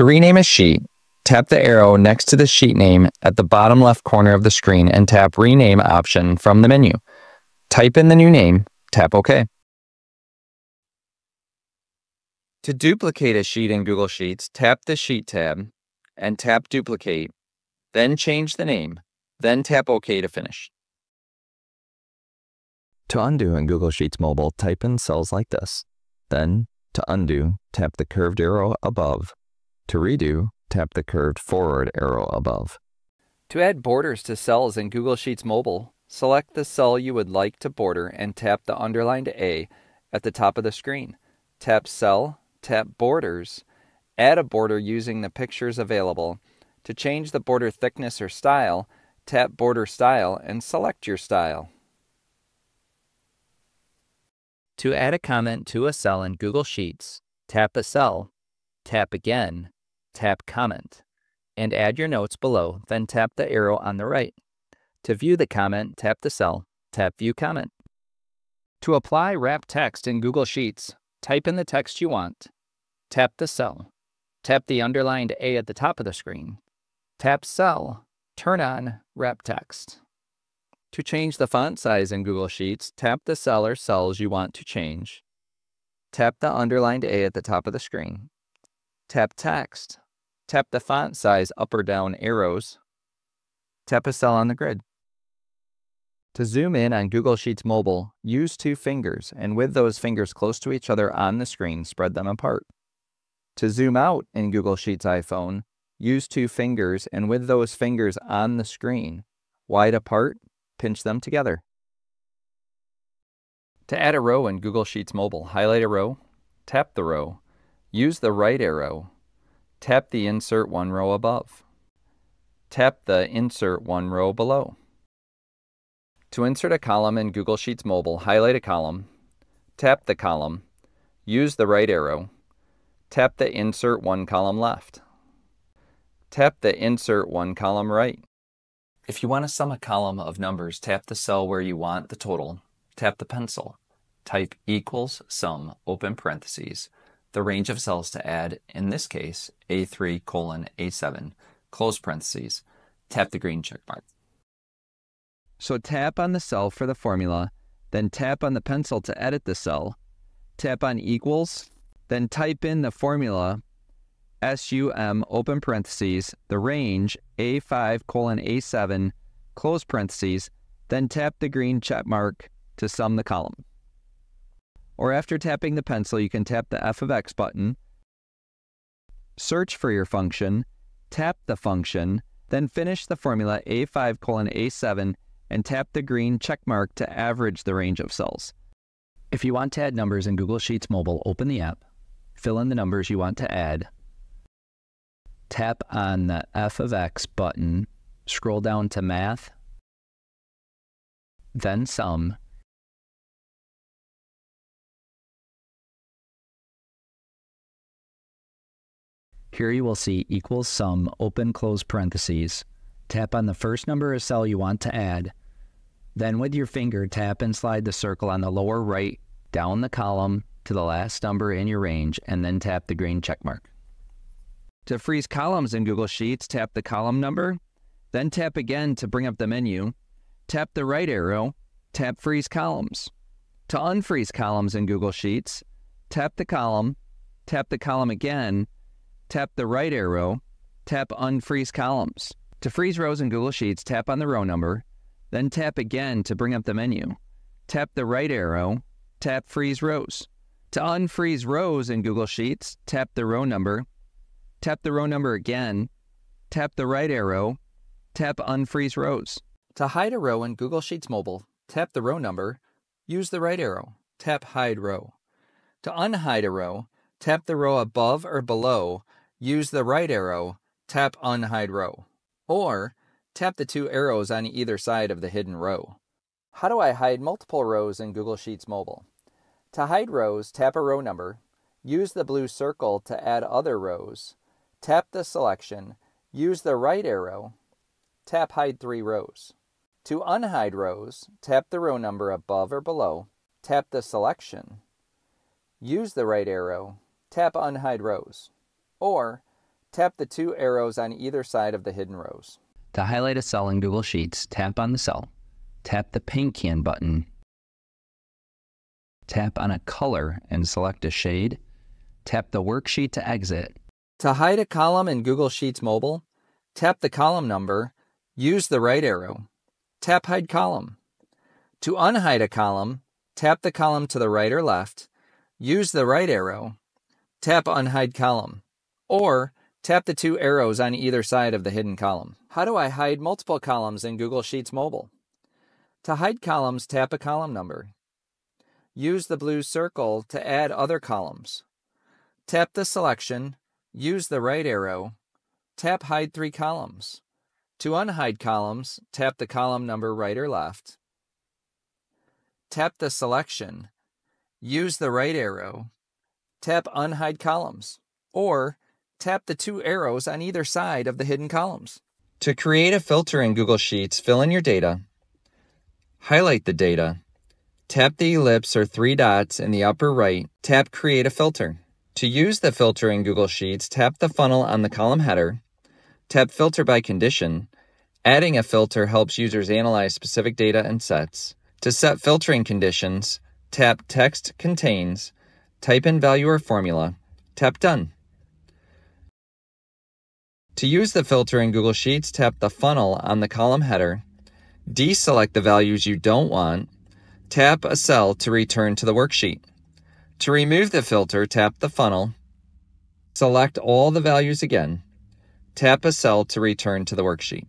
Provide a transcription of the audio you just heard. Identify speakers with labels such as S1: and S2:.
S1: To rename a sheet, tap the arrow next to the sheet name at the bottom left corner of the screen and tap Rename option from the menu. Type in the new name, tap OK. To duplicate a sheet in Google Sheets, tap the Sheet tab and tap Duplicate, then change the name, then tap OK to finish. To undo in Google Sheets Mobile, type in cells like this. Then, to undo, tap the curved arrow above. To redo, tap the curved forward arrow above. To add borders to cells in Google Sheets Mobile, select the cell you would like to border and tap the underlined A at the top of the screen. Tap Cell, tap Borders, add a border using the pictures available. To change the border thickness or style, tap Border Style and select your style. To add a comment to a cell in Google Sheets, tap a cell, tap again, tap Comment, and add your notes below, then tap the arrow on the right. To view the comment, tap the cell, tap View Comment. To apply wrap text in Google Sheets, type in the text you want, tap the cell, tap the underlined A at the top of the screen, tap Cell, turn on Wrap Text. To change the font size in Google Sheets, tap the cell or cells you want to change. Tap the underlined A at the top of the screen. Tap Text. Tap the font size up or down arrows. Tap a cell on the grid. To zoom in on Google Sheets Mobile, use two fingers and with those fingers close to each other on the screen, spread them apart. To zoom out in Google Sheets iPhone, use two fingers and with those fingers on the screen, wide apart, pinch them together. To add a row in Google Sheets Mobile, highlight a row, tap the row, use the right arrow, tap the Insert one row above. Tap the Insert one row below. To insert a column in Google Sheets Mobile, highlight a column, tap the column, use the right arrow, tap the Insert one column left. Tap the Insert one column right. If you want to sum a column of numbers, tap the cell where you want the total, tap the pencil, type equals sum, open parentheses, the range of cells to add, in this case, A3 colon A7, close parentheses, tap the green check mark. So tap on the cell for the formula, then tap on the pencil to edit the cell, tap on equals, then type in the formula SUM, open parentheses, the range, A5 colon A7, close parentheses, then tap the green check mark to sum the column. Or after tapping the pencil, you can tap the f of x button, search for your function, tap the function, then finish the formula A5 colon A7 and tap the green check mark to average the range of cells. If you want to add numbers in Google Sheets Mobile, open the app, fill in the numbers you want to add, tap on the f of x button, scroll down to math, then sum, Here you will see equals sum, open close parentheses. Tap on the first number of cell you want to add. Then with your finger, tap and slide the circle on the lower right down the column to the last number in your range, and then tap the green check mark. To freeze columns in Google Sheets, tap the column number, then tap again to bring up the menu. Tap the right arrow, tap Freeze Columns. To unfreeze columns in Google Sheets, tap the column, tap the column again, tap the right arrow, tap Unfreeze Columns. To freeze rows in Google Sheets, tap on the row number, then tap again to bring up the menu. Tap the right arrow, tap Freeze Rows. To unfreeze rows in Google Sheets, tap the row number, Tap the row number again, tap the right arrow, tap Unfreeze Rows. To hide a row in Google Sheets Mobile, tap the row number, use the right arrow, tap Hide Row. To unhide a row, tap the row above or below, use the right arrow, tap Unhide Row. Or, tap the two arrows on either side of the hidden row. How do I hide multiple rows in Google Sheets Mobile? To hide rows, tap a row number, use the blue circle to add other rows, Tap the selection, use the right arrow, tap Hide three rows. To unhide rows, tap the row number above or below, tap the selection, use the right arrow, tap Unhide rows, or Tap the two arrows on either side of the hidden rows.
S2: To highlight a cell in Google Sheets, tap on the cell. Tap the paint can button. Tap on a color and select a shade. Tap the worksheet to exit.
S1: To hide a column in Google Sheets Mobile, tap the column number, use the right arrow. Tap Hide Column. To unhide a column, tap the column to the right or left, use the right arrow, tap Unhide Column, or tap the two arrows on either side of the hidden column. How do I hide multiple columns in Google Sheets Mobile? To hide columns, tap a column number. Use the blue circle to add other columns. Tap the selection, use the right arrow, tap Hide three columns. To unhide columns, tap the column number right or left. Tap the selection, use the right arrow, tap Unhide Columns, or tap the two arrows on either side of the hidden columns. To create a filter in Google Sheets, fill in your data, highlight the data, tap the ellipse or three dots in the upper right, tap Create a Filter. To use the filter in Google Sheets, tap the funnel on the column header, tap Filter by Condition. Adding a filter helps users analyze specific data and sets. To set filtering conditions, tap Text Contains, type in value or formula, tap Done. To use the filter in Google Sheets, tap the funnel on the column header, deselect the values you don't want, tap a cell to return to the worksheet. To remove the filter, tap the funnel, select all the values again, tap a cell to return to the worksheet.